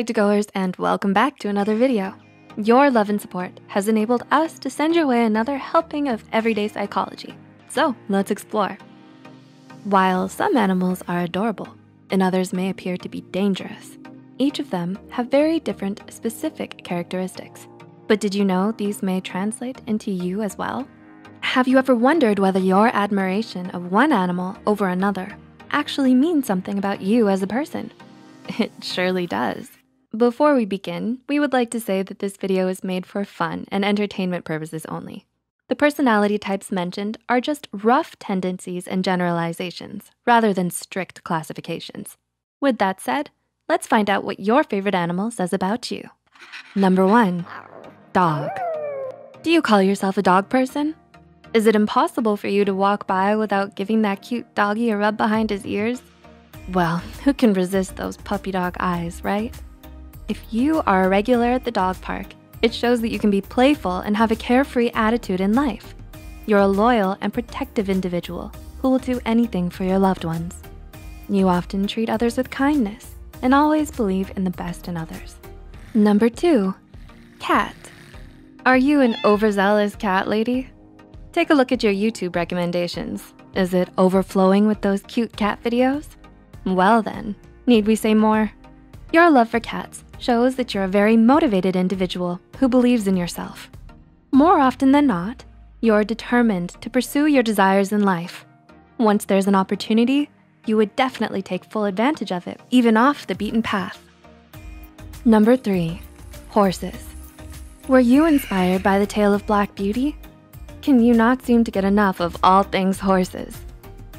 Psych2Goers and welcome back to another video. Your love and support has enabled us to send your way another helping of everyday psychology. So let's explore. While some animals are adorable and others may appear to be dangerous, each of them have very different specific characteristics. But did you know these may translate into you as well? Have you ever wondered whether your admiration of one animal over another actually means something about you as a person? It surely does. Before we begin, we would like to say that this video is made for fun and entertainment purposes only. The personality types mentioned are just rough tendencies and generalizations rather than strict classifications. With that said, let's find out what your favorite animal says about you. Number one, dog. Do you call yourself a dog person? Is it impossible for you to walk by without giving that cute doggy a rub behind his ears? Well, who can resist those puppy dog eyes, right? If you are a regular at the dog park, it shows that you can be playful and have a carefree attitude in life. You're a loyal and protective individual who will do anything for your loved ones. You often treat others with kindness and always believe in the best in others. Number two, cat. Are you an overzealous cat lady? Take a look at your YouTube recommendations. Is it overflowing with those cute cat videos? Well then, need we say more? Your love for cats shows that you're a very motivated individual who believes in yourself. More often than not, you're determined to pursue your desires in life. Once there's an opportunity, you would definitely take full advantage of it, even off the beaten path. Number three, horses. Were you inspired by the tale of Black Beauty? Can you not seem to get enough of all things horses?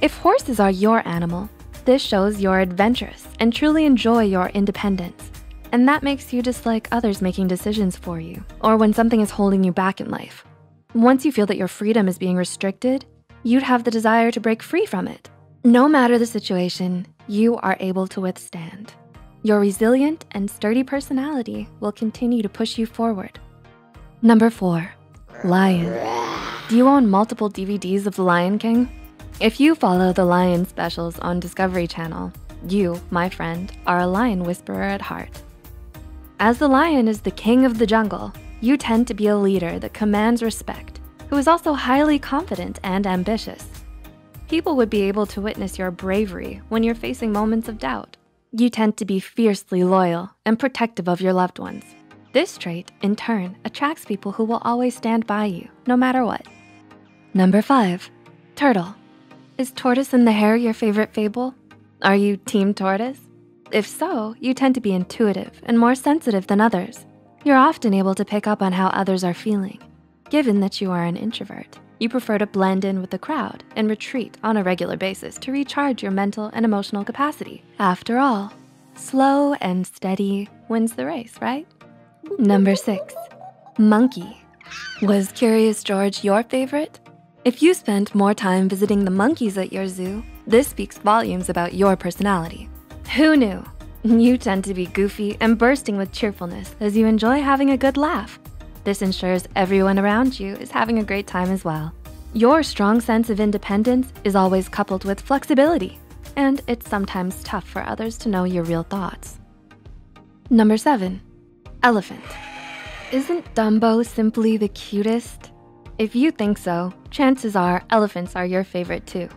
If horses are your animal, this shows you're adventurous and truly enjoy your independence. And that makes you dislike others making decisions for you or when something is holding you back in life. Once you feel that your freedom is being restricted, you'd have the desire to break free from it. No matter the situation, you are able to withstand. Your resilient and sturdy personality will continue to push you forward. Number four, lion. Do you own multiple DVDs of The Lion King? If you follow the lion specials on Discovery Channel, you, my friend, are a lion whisperer at heart. As the lion is the king of the jungle, you tend to be a leader that commands respect, who is also highly confident and ambitious. People would be able to witness your bravery when you're facing moments of doubt. You tend to be fiercely loyal and protective of your loved ones. This trait, in turn, attracts people who will always stand by you, no matter what. Number five, turtle. Is tortoise and the hare your favorite fable? Are you team tortoise? If so, you tend to be intuitive and more sensitive than others. You're often able to pick up on how others are feeling. Given that you are an introvert, you prefer to blend in with the crowd and retreat on a regular basis to recharge your mental and emotional capacity. After all, slow and steady wins the race, right? Number six, monkey. Was Curious George your favorite? If you spent more time visiting the monkeys at your zoo, this speaks volumes about your personality. Who knew? You tend to be goofy and bursting with cheerfulness as you enjoy having a good laugh. This ensures everyone around you is having a great time as well. Your strong sense of independence is always coupled with flexibility, and it's sometimes tough for others to know your real thoughts. Number seven, elephant. Isn't Dumbo simply the cutest? If you think so, chances are elephants are your favorite too.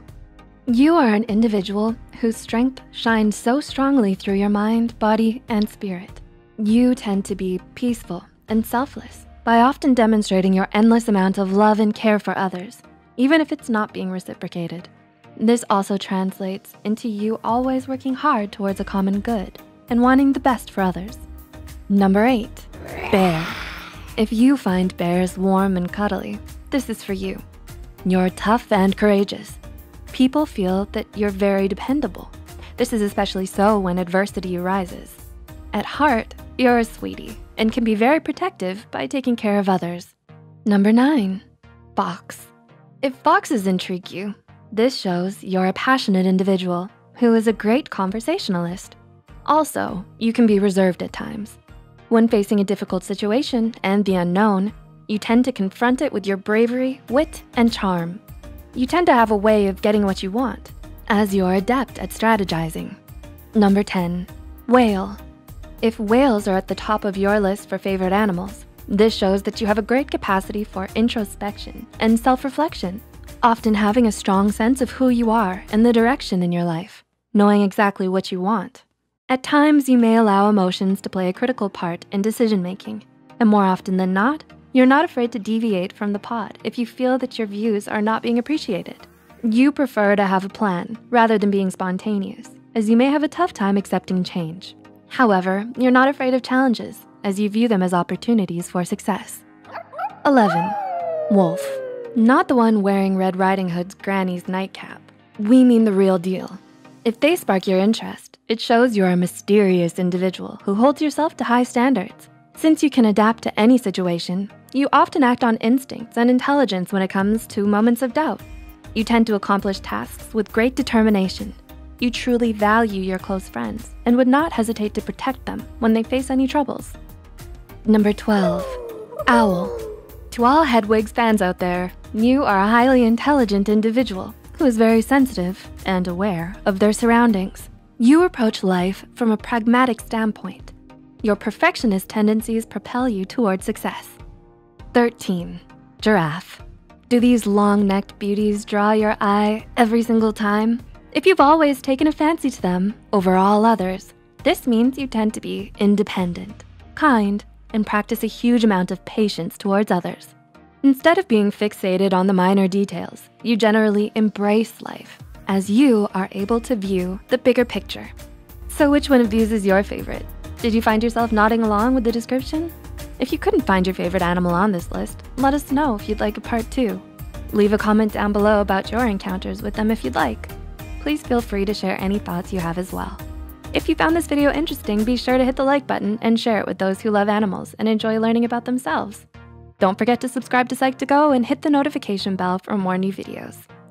You are an individual whose strength shines so strongly through your mind, body, and spirit. You tend to be peaceful and selfless by often demonstrating your endless amount of love and care for others, even if it's not being reciprocated. This also translates into you always working hard towards a common good and wanting the best for others. Number eight, bear. If you find bears warm and cuddly, this is for you. You're tough and courageous, people feel that you're very dependable. This is especially so when adversity arises. At heart, you're a sweetie and can be very protective by taking care of others. Number nine, fox. If foxes intrigue you, this shows you're a passionate individual who is a great conversationalist. Also, you can be reserved at times. When facing a difficult situation and the unknown, you tend to confront it with your bravery, wit, and charm you tend to have a way of getting what you want, as you're adept at strategizing. Number 10, whale. If whales are at the top of your list for favorite animals, this shows that you have a great capacity for introspection and self-reflection, often having a strong sense of who you are and the direction in your life, knowing exactly what you want. At times, you may allow emotions to play a critical part in decision-making, and more often than not, you're not afraid to deviate from the pod if you feel that your views are not being appreciated. You prefer to have a plan rather than being spontaneous, as you may have a tough time accepting change. However, you're not afraid of challenges as you view them as opportunities for success. 11, wolf. Not the one wearing Red Riding Hood's granny's nightcap. We mean the real deal. If they spark your interest, it shows you're a mysterious individual who holds yourself to high standards. Since you can adapt to any situation, you often act on instincts and intelligence when it comes to moments of doubt. You tend to accomplish tasks with great determination you truly value your close friends and would not hesitate to protect them when they face any troubles. Number 12, owl. To all Hedwigs fans out there, you are a highly intelligent individual who is very sensitive and aware of their surroundings. You approach life from a pragmatic standpoint. Your perfectionist tendencies propel you toward success. 13, giraffe. Do these long-necked beauties draw your eye every single time? If you've always taken a fancy to them over all others, this means you tend to be independent, kind, and practice a huge amount of patience towards others. Instead of being fixated on the minor details, you generally embrace life as you are able to view the bigger picture. So which one of these is your favorite? Did you find yourself nodding along with the description? If you couldn't find your favorite animal on this list, let us know if you'd like a part two. Leave a comment down below about your encounters with them if you'd like please feel free to share any thoughts you have as well. If you found this video interesting, be sure to hit the like button and share it with those who love animals and enjoy learning about themselves. Don't forget to subscribe to Psych2Go and hit the notification bell for more new videos.